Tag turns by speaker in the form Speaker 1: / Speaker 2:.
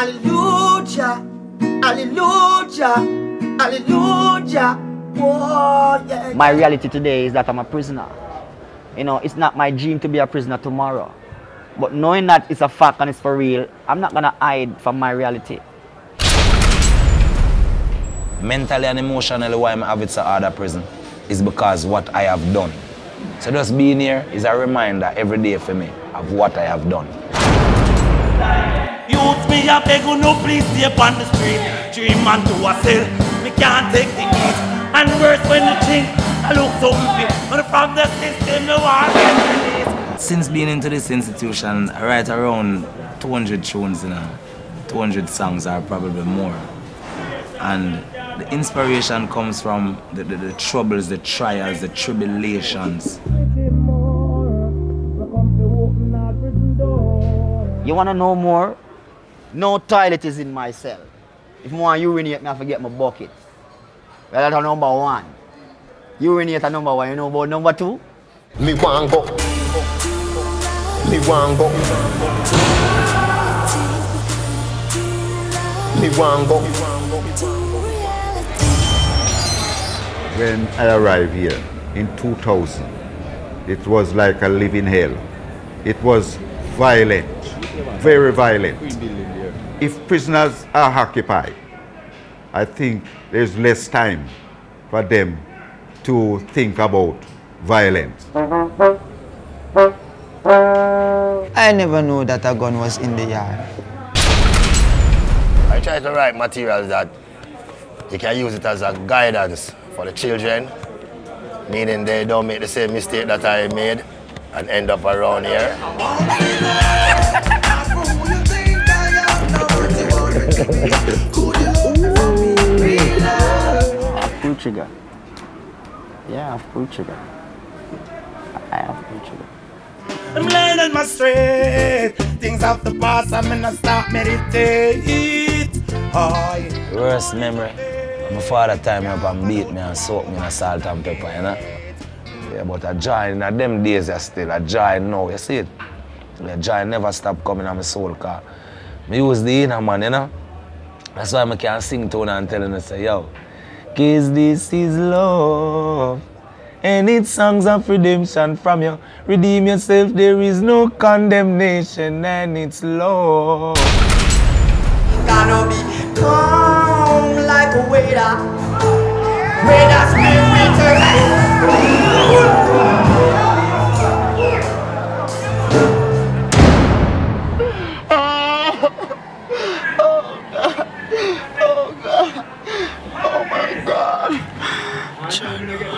Speaker 1: Hallelujah, hallelujah, hallelujah. Oh, yeah.
Speaker 2: My reality today is that I'm a prisoner. You know, it's not my dream to be a prisoner tomorrow. But knowing that it's a fact and it's for real, I'm not gonna hide from my reality.
Speaker 3: Mentally and emotionally, why I'm have it so hard at prison is because what I have done. So just being here is a reminder every day for me of what I have done.
Speaker 4: Youth me a beg you no please stay upon the street Dream man to a cell, me can't take the heat And worse when you think I look so ugly But from the system no one can
Speaker 3: Since being into this institution, I write around 200 tunes, you know, 200 songs are probably more. And the inspiration comes from the, the, the troubles, the trials, the tribulations.
Speaker 2: You wanna know more? No toilet is in my cell. If I want urinate, me have to get my bucket. Well, that's number one. Urinate at number one. You know about number two?
Speaker 5: Me want go. Me want go. Me want go.
Speaker 6: When I arrived here in 2000, it was like a living hell. It was violent, very violent. If prisoners are occupied, I think there's less time for them to think about violence.
Speaker 7: I never knew that a gun was in the yard.
Speaker 8: I try to write materials that you can use it as a guidance for the children, meaning they don't make the same mistake that I made and end up around here.
Speaker 2: I have pull trigger. Yeah, I have pull trigger. I have pull trigger.
Speaker 4: I'm learning my straight Things of the past I'm gonna start meditate Oh, yeah.
Speaker 3: Worst memory, my father tie me up and beat me and soak me in salt and pepper, you know? Yeah, but a joy in them days are still a joy now, you see it? The joy never stop coming on my soul car. Me use the inner man, you know? That's why I can sing to and tell her, say, yo, cause this is love. And it's songs of redemption from you. Redeem yourself, there is no condemnation, and it's love.
Speaker 1: Be like a waiter. Waiter spirit.
Speaker 2: China.